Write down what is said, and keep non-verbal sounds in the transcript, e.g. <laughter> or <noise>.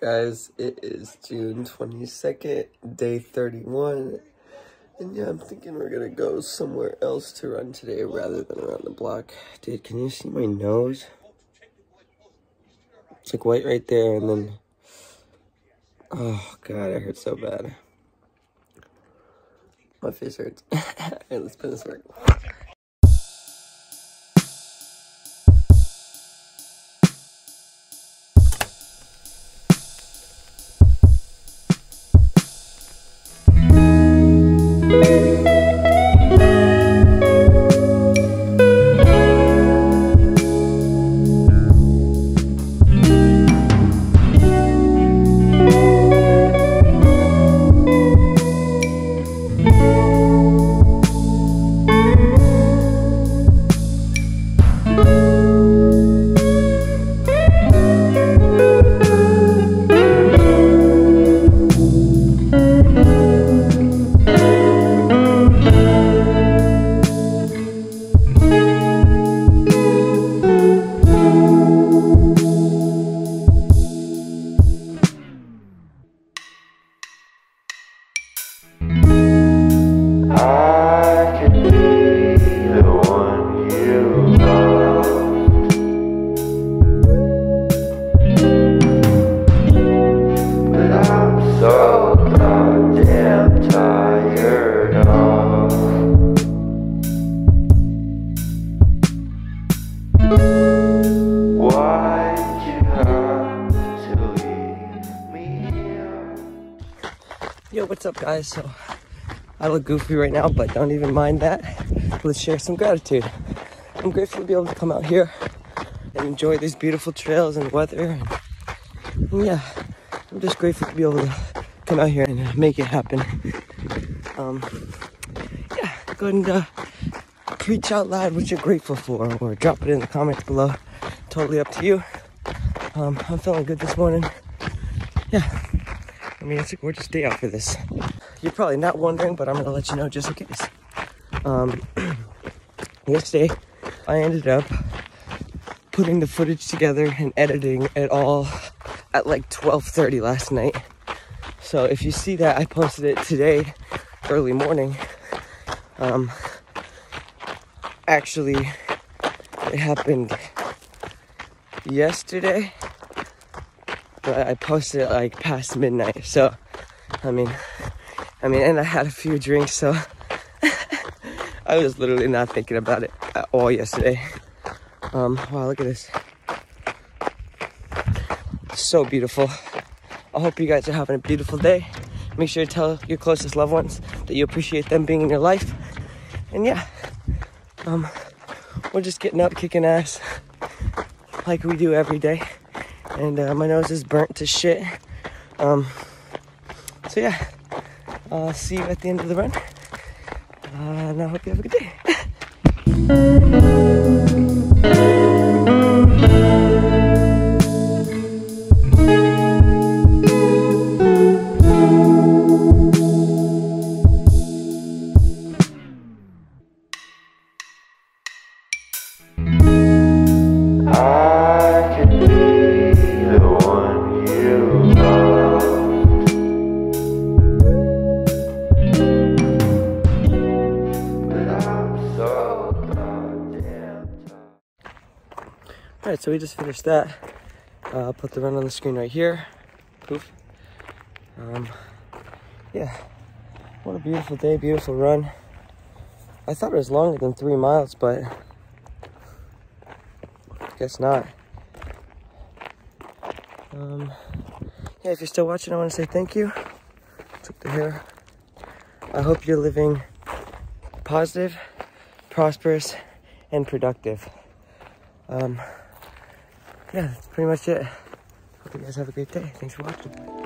guys? It is June 22nd, day 31. And yeah, I'm thinking we're gonna go somewhere else to run today rather than around the block. Dude, can you see my nose? It's like white right there and then... Oh god, it hurts so bad. My face hurts. <laughs> Alright, let's put this work. I be the one you but I'm so tired of. Why'd you have to leave me? Yo, what's up, guys? So, I look goofy right now, but don't even mind that. Let's share some gratitude. I'm grateful to be able to come out here and enjoy these beautiful trails and weather. And, yeah, I'm just grateful to be able to come out here and make it happen. Um, yeah, go and uh, preach out loud what you're grateful for, or drop it in the comments below. Totally up to you. Um, I'm feeling good this morning. Yeah, I mean, it's a gorgeous day out for this. You're probably not wondering, but I'm gonna let you know just in case. Um, <clears throat> yesterday, I ended up putting the footage together and editing it all at like 12:30 last night. So if you see that, I posted it today, early morning. Um, actually, it happened yesterday, but I posted it like past midnight. So, I mean, I mean, and I had a few drinks, so <laughs> I was literally not thinking about it at all yesterday. Um, wow, look at this. So beautiful. I hope you guys are having a beautiful day. Make sure to tell your closest loved ones that you appreciate them being in your life. And yeah, um, we're just getting up, kicking ass like we do every day. And uh, my nose is burnt to shit. Um, so yeah, I'll see you at the end of the run. Uh, and I hope you have a good day. <laughs> right, so we just finished that. Uh, I'll put the run on the screen right here. Poof. Um, yeah, what a beautiful day, beautiful run. I thought it was longer than three miles, but I guess not. Um, yeah, if you're still watching, I want to say thank you. Took the hair. I hope you're living positive, prosperous, and productive. Um, yeah, that's pretty much it. Hope you guys have a great day. Thanks for watching.